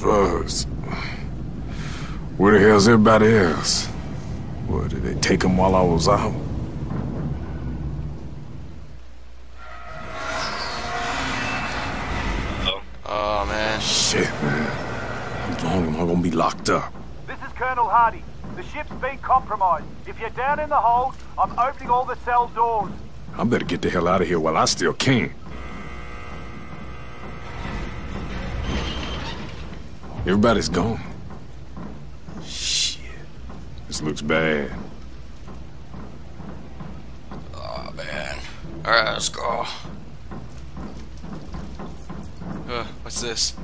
Drugs. Where the hell's everybody else? What, did they take them while I was out? Oh man. Shit, man. How long am I gonna be locked up? This is Colonel Hardy. The ship's been compromised. If you're down in the hold, I'm opening all the cell doors. I better get the hell out of here while I still can. Everybody's gone. Shit. This looks bad. Oh man. Alright, let's go. Uh, what's this?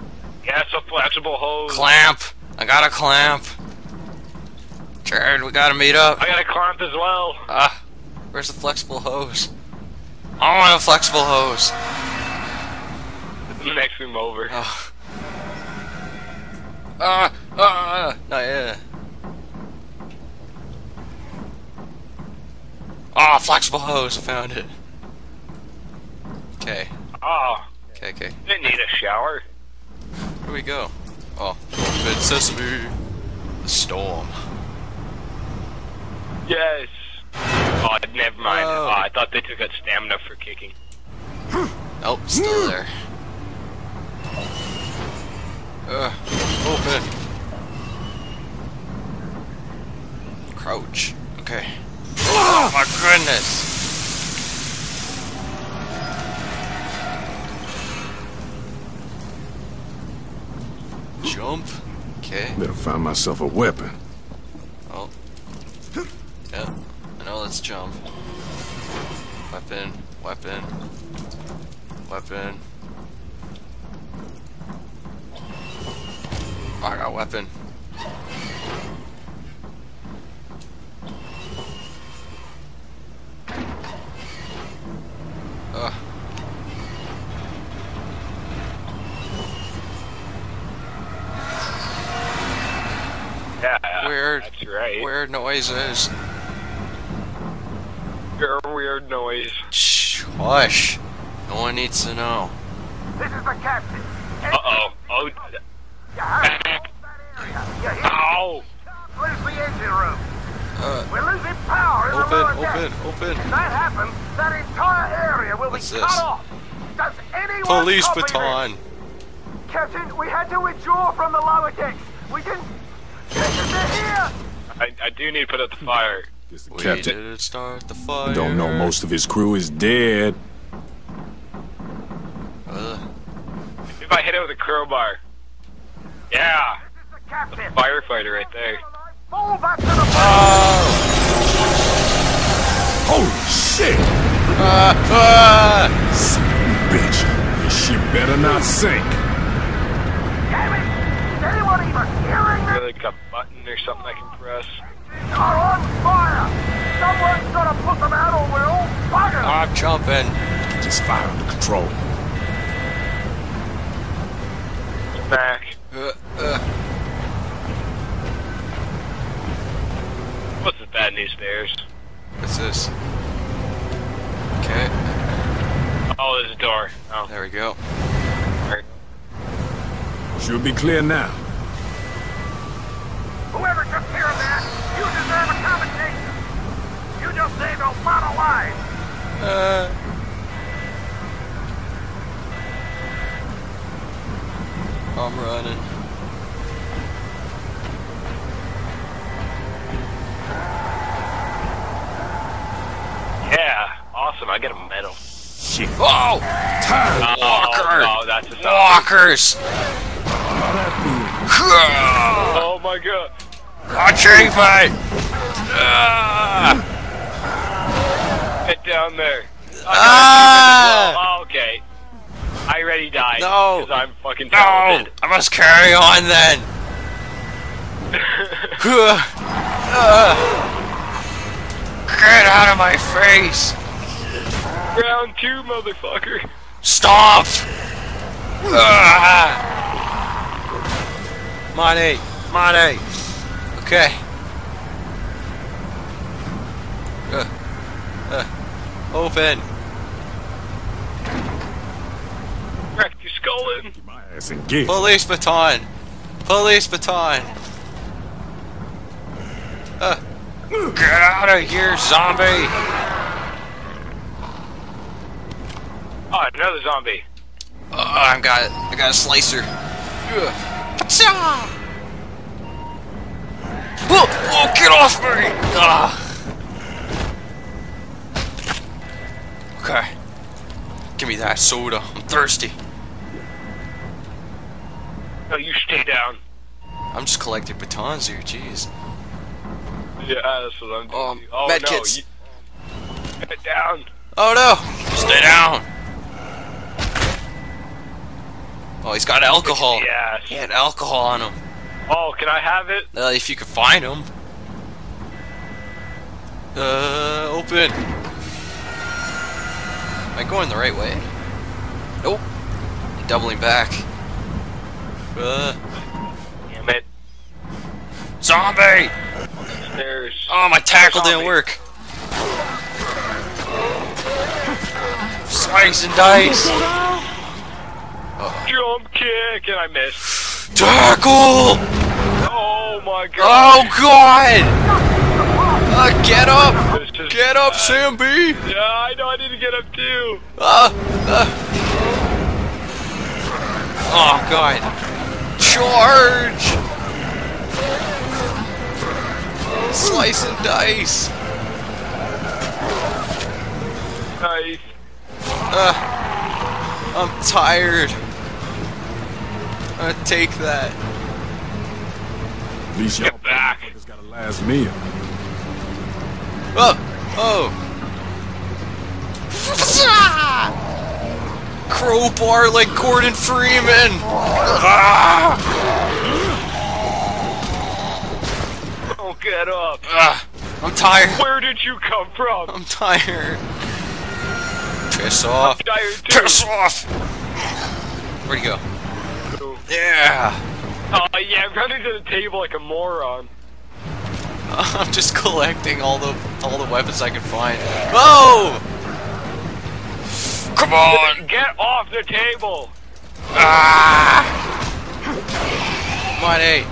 Yeah, it's a flexible hose. Clamp! I got a clamp. Jared, we gotta meet up. I got a clamp as well. Ah, where's the flexible hose? I want a flexible hose. Next room over. Oh. Ah, ah, not yet. Ah, flexible hose, I found it. Okay, Oh, okay, okay. didn't need a shower. Here we go? Oh, open sesame. The storm. Yes. Oh, never mind. Whoa. Oh, I thought they took out stamina for kicking. Nope, still there. Ugh, open. Crouch. Okay. Oh my goodness! Jump. Okay. Better find myself a weapon. Oh. Yep. I know, let's jump. Weapon, weapon, weapon. I got a weapon. Ugh. Yeah, Weird. Right. Weird noises. Your weird noise. Shh, hush. No one needs to know. This is the captain. Uh oh. Oh. You have to hold that area. You hear? Ow. Lose the engine room. Uh, We're losing power in the lower open, open, open. If that happens, that entire area will What's be this? cut off. Does anyone Police copy baton. this? Captain, we had to withdraw from the lower decks. We didn't. Captain, they're here. I, I do need to put out the fire. Guess We captain did start the fire. don't know most of his crew is dead. Ugh. If I hit it with a crowbar. Yeah. This is the captain. Firefighter right there. Fall back to the oh. Holy shit! Ah, ah. Son of a bitch. This ship better not sink. Damn it! Is anyone even hearing me? Like a button or something I can press. Are on fire! Someone's gotta put them out or we're all buggered! I'm jumping. Get this fire under control. Back. Uh, uh. What's the bad news stairs? What's this? Okay, Oh, there's a door. Oh, there we go. there. Should be clear now. Whoever took care of that, you deserve a compensation! You just saved a lot of lives! Uh. I'm running. I get a medal. Shit. Oh! Walker! Oh, no, that's. Walkers! Oh my god. Achievement! Ah! Get down there. I Ah! oh, okay. I already died. No. Because I'm fucking No! I must carry on then! Get out of my face! Round two, motherfucker. Stop! Ah! Money! Money! Okay. Uh, uh, open. Crack your skull in. My ass in gear. Police baton. Police baton. Uh, get out of here, zombie! Oh, another zombie. Oh, I got I got a slicer. Ugh. Oh, oh, get off me! Ah. Okay. Give me that soda. I'm thirsty. No, you stay down. I'm just collecting batons here, jeez. Yeah, that's what I'm doing. Um, oh med no, kits. you... Get down. Oh no! Stay down! Oh, he's got alcohol. Yeah. He had alcohol on him. Oh, can I have it? Uh, if you could find him. Uh, open. Am I going the right way? Nope. Doubling back. Uh, Damn it. zombie! There's. Oh, my tackle didn't work. Slice and dice. Jump kick, and I missed. Tackle! Oh my god. Oh god! Uh, get up! Get up, bad. Sam B! Yeah, I know. I need to get up too. Uh, uh. Oh god. Charge! Slice and dice. Nice. Uh, I'm tired. Uh, take that. At least y'all Get back. motherfuckers got a last meal. Oh! Oh! Crowbar like Gordon Freeman! Ah! Oh, get up. Ah! I'm tired. Where did you come from? I'm tired. Piss off. Tired too. Piss off! Where'd he go? Yeah! Oh yeah, I'm running to the table like a moron. I'm just collecting all the all the weapons I can find. Oh! Come on! Get off the table. Ah! Money.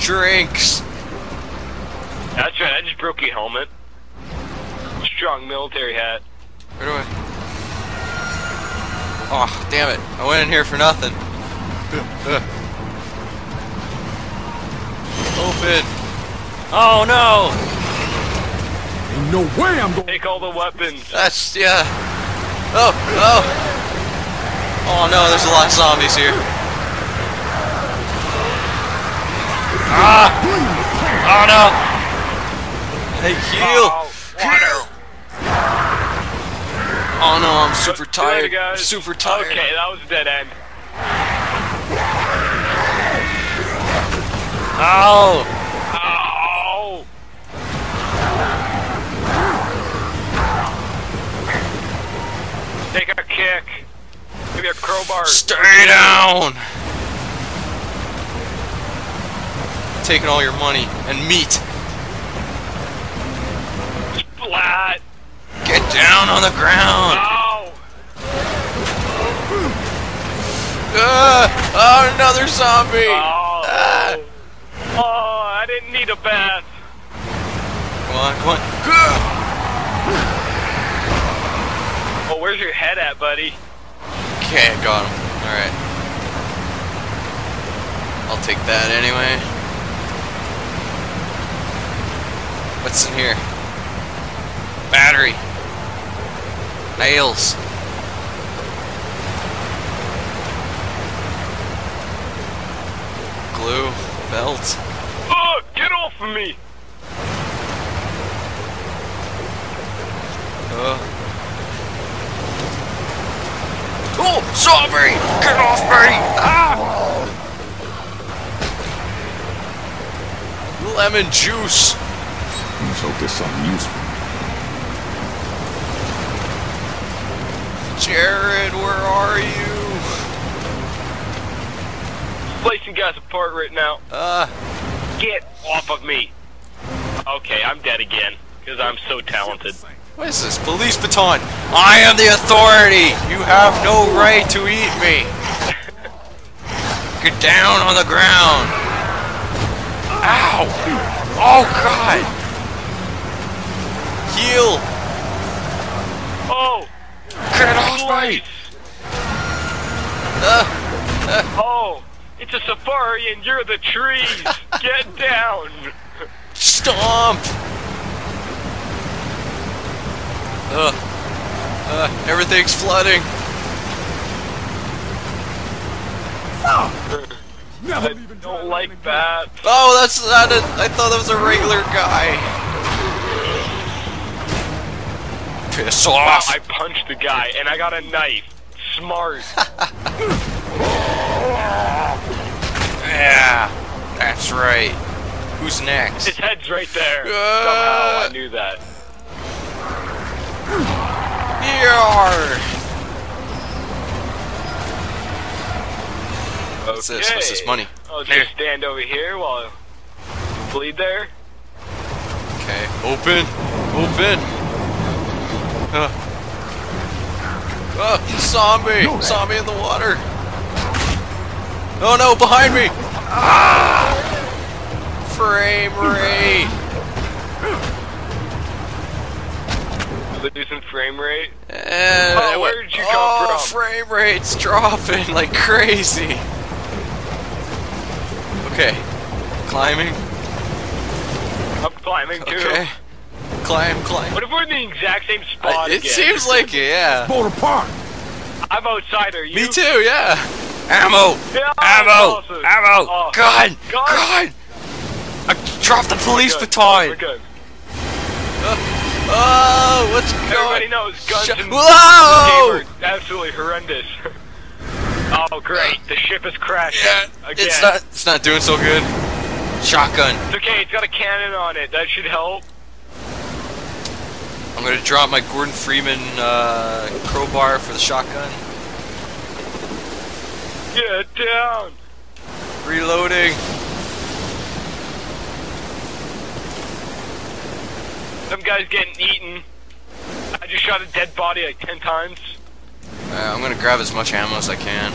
Drinks. That's right. I just broke your helmet. Strong military hat. Where do I? Oh, damn it! I went in here for nothing. Open. Oh no! Ain't no way I'm going. Take all the weapons. That's yeah. Oh oh. Oh no! There's a lot of zombies here. Ah! Oh no! Hey, heal! Oh no, I'm super tired. guys. Super tired. Okay, that was a dead end. Ow! Oh! Take a kick. Give me a crowbar. Stay down! Taking all your money and meat. Splat. Get down on the ground! Ow! Ah! Oh, another zombie! Oh. Ah! Oh, I didn't need a bath. Come on, come on. Gah! Oh, where's your head at, buddy? Okay, got him. Alright. I'll take that anyway. What's in here? Battery. Nails. Glue. Belt. Oh, get off of me! Uh. Oh, zombie! Get off me! Ah! Lemon juice. Let's hope there's something useful. Jared, where are you? Placing guys apart right now. Uh, Get off of me. Okay, I'm dead again. Because I'm so talented. what is this? Police baton. I am the authority. You have no right to eat me. Get down on the ground! Ow! Oh god! Heal! Oh! Off me! Slice! Uh, Oh! It's a safari and you're the trees! Get down! stomp! Ugh. Uh, everything's flooding. Never I don't like that. Oh, that's not a. I thought that was a regular guy. Piss off! I punched the guy and I got a knife. Smart. Yeah, that's right. Who's next? His head's right there. Uh. Somehow I knew that. Yarr! What's this? What's this money? I'll just stand over here while you bleed there. Okay, open, open. Uh. Oh, zombie! Zombie in the water! Oh no, behind me! Ah! Frame rate! Losing frame rate. And Oh, it where went- did you come oh, from? frame rate's dropping like crazy. Okay, climbing. I'm climbing too. Okay, climb, climb. What if we're in the exact same spot I- it again? seems like it, yeah. Pull apart. I'm outside. Are you? Me too, yeah. Ammo! Yeah, Ammo! awesome. Ammo! Oh, Gun! gun. Gun! I dropped the police We're good. baton! We're good. Uh, oh, what's Everybody knows guns Shut- and Whoa! absolutely horrendous. oh, great. The ship is crashing Yeah, again. it's not, it's not doing so good. Shotgun. It's okay. It's got a cannon on it. That should help. I'm gonna drop my Gordon Freeman uh, crowbar for the shotgun. Get down. Reloading. Some guy's getting eaten. I just shot a dead body like ten times. Uh, I'm gonna grab as much ammo as I can.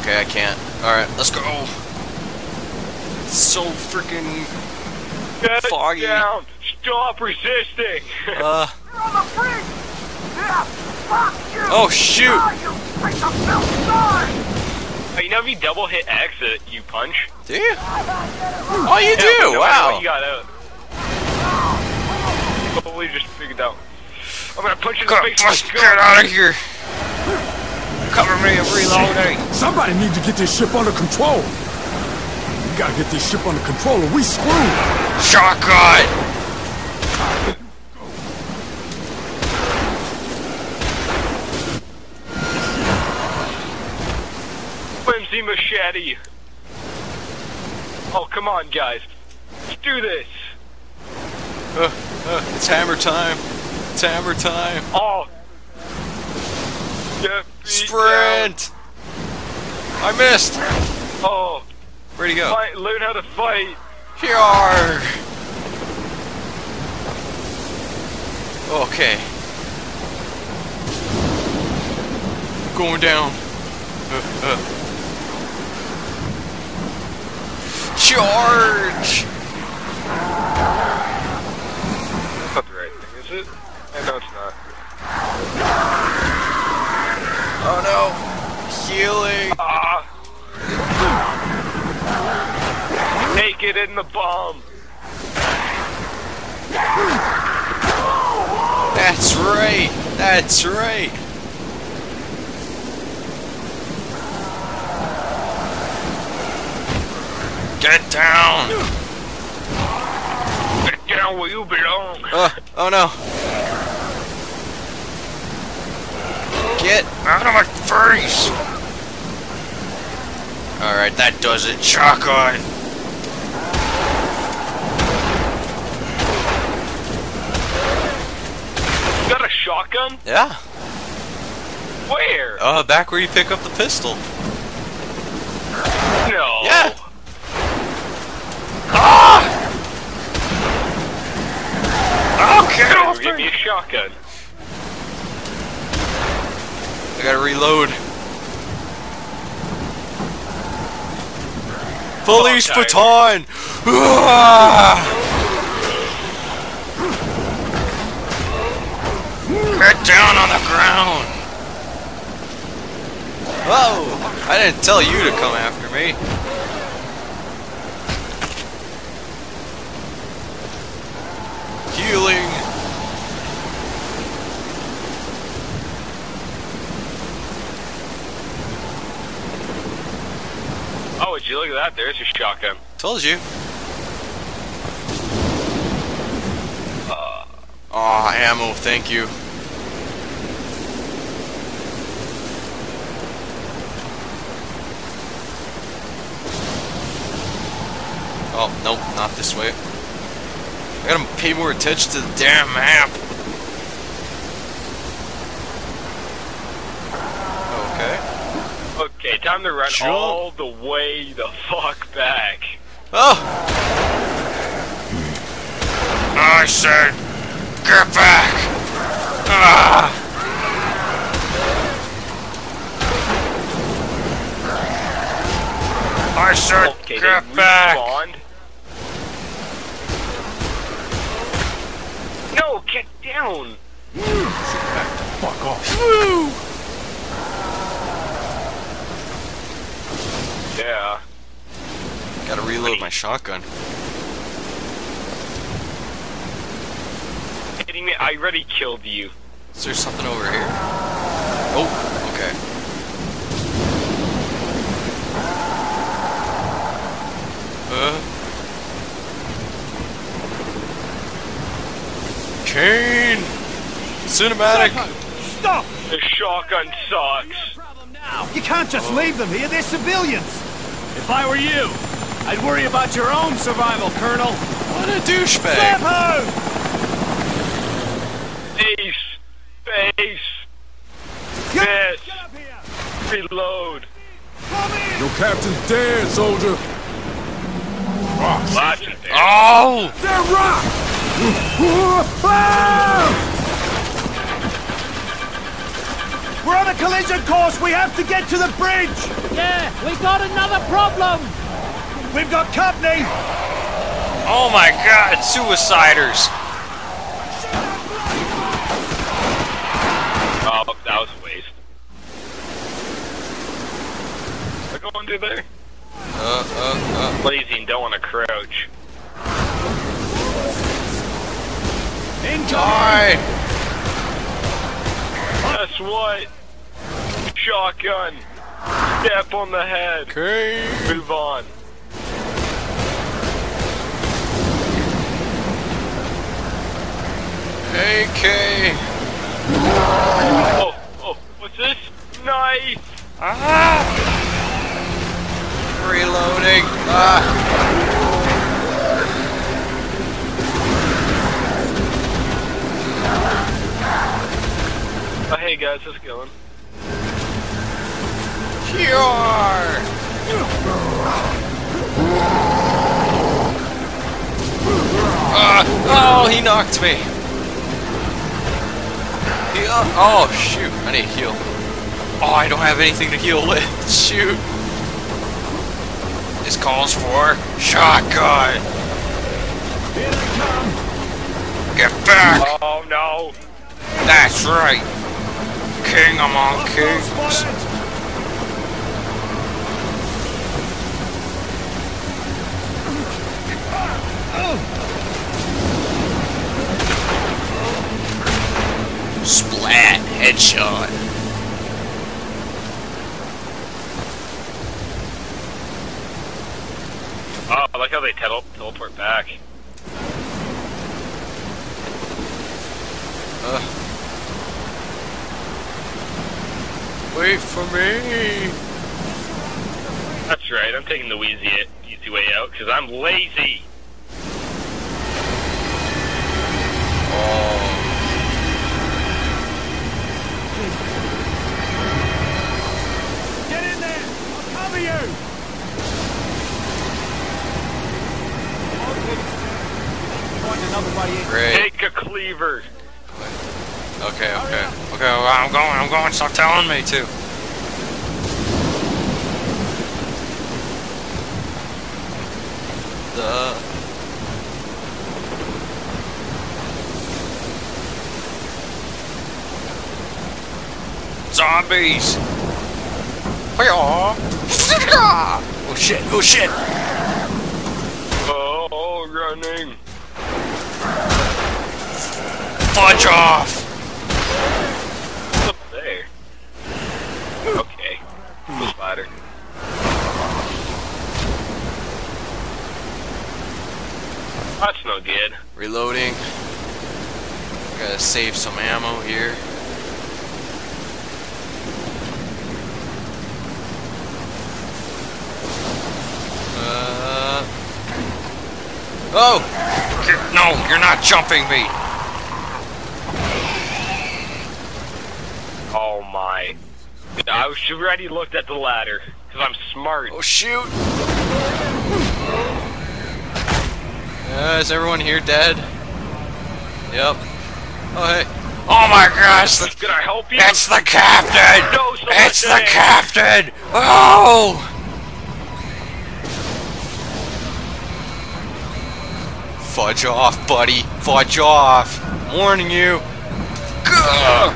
Okay, I can't. Alright, let's go. It's so freaking. Foggy. down. Stop resisting. Uh. You're on the bridge! Yeah! Fuck you! Oh, shoot! Ah, you piece of filth! Die! you know if you double hit X, it, you punch. Do you? Oh, you Yeah, do? no Wow. You got out. Probably just figured out. I'm gonna punch you in the face. get gun. out of here. Cover me, I'm reloading. Somebody need to get this ship under control. We gotta get this ship under control or we screwed. Shotgun! Flimsy machete. Oh, come on, guys. Let's do this. Uh, uh, it's hammer time. It's hammer time. Oh. Beat Sprint! I missed. down. Oh. Where'd he go? Fight, learn how to fight. Here are. Okay. Going down. Uh, uh. Charge! That's not the right thing, is it? I know it's not. Oh no! Healing! Ah. Take it in the bomb. That's right! That's right! Get down! Get down where you belong. Uh, oh no. Get out of my face! Alright, that does it. Shotgun! You shotgun? Yeah. Where? Uh, back where you pick up the pistol. no. Yeah. Ah! Oh, get off give me me! a shotgun. I gotta reload. Police baton! Get down on the ground! Whoa! I didn't tell you to come after me. Healing! Oh, would you look at that? There's your shotgun. Told you. Uh. Aw, ammo, thank you. Oh, nope, not this way. I gotta pay more attention to the damn map. Okay. Okay, time to run all the way the fuck back. Oh! I said, get back! Ah! I said, Okay, get back! respawned. Get down! Sit back to Fuck off. Yeah. Gotta reload my shotgun. Kidding me? I already killed you. Is there something over here? Oh, okay. Uh. Kane! Cinematic! Stop! The shotgun sucks. You can't just leave them here. They're civilians. If I were you, I'd worry about your own survival, Colonel. What a douchebag! Sampo! Face. Face. Get, Miss. get up here! Reload. Your captain's dead, soldier. Rocks. Lots of there. Oh! They're rock! We're on a collision course. We have to get to the bridge. Yeah, we got another problem! We've got company. Oh my god, suiciders! Oh, that was a waste. We're going through there. Uh, uh, Lazy and don't want to crouch. Die! Guess what? Shotgun. Step on the head. Okay. Move on. AK! Oh, oh, what's this? Nice. Ah! Reloading! Ah! Oh, hey guys, how's it going? Cure! Ah! oh, he knocked me! He, uh, oh, shoot. I need to heal. Oh, I don't have anything to heal with. Shoot. This calls for shotgun. Get back! Oh no. That's right. King among kings. Splat headshot. Oh, I like how they tel- teleport back. Wait for me. That's right, I'm taking the easy, easy way out because I'm lazy. Oh. Get in there. I'll cover you. Find another way in. Great. Take a cleaver. Okay, okay. Okay, well, I'm going, I'm going. Stop telling me to. the. Zombies! Oh shit, oh shit! Oh, running. Fudge off! What's up there? Okay. Cool spider. That's no good. Reloading. Gotta save some ammo here. Uh. Oh! You're- no, you're not jumping me! Oh my. I was already looked at the ladder, because I'm smart. Oh shoot! Uh, is everyone here dead? Yep. Oh hey. Oh my gosh! The, Can I help you? it's the captain! No, It's the did. captain! Oh! Fudge off, buddy. Fudge off. I'm warning you. Gah!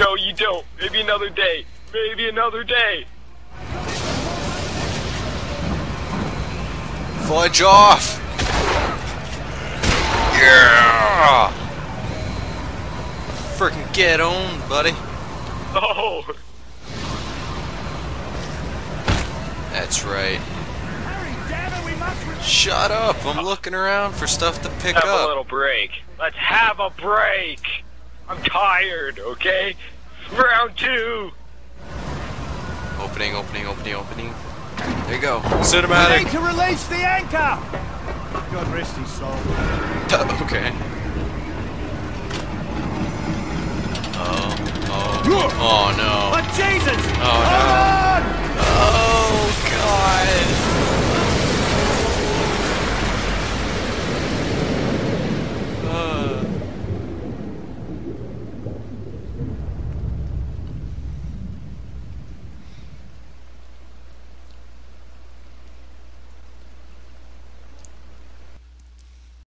No, you don't. Maybe another day. Maybe another day. Fudge off! Yeah! Freaking get on, buddy. Oh, That's right. Harry, damn it, we must Shut up! I'm looking around for stuff to pick up. have a little break. Let's have a break. I'm tired, okay? Round two. Opening, opening, opening, opening. There you go. We need Cinematic. to release the anchor! God rest his soul. okay. Oh, oh, oh no. Oh, Jesus! Oh, no. Hold on! Oh!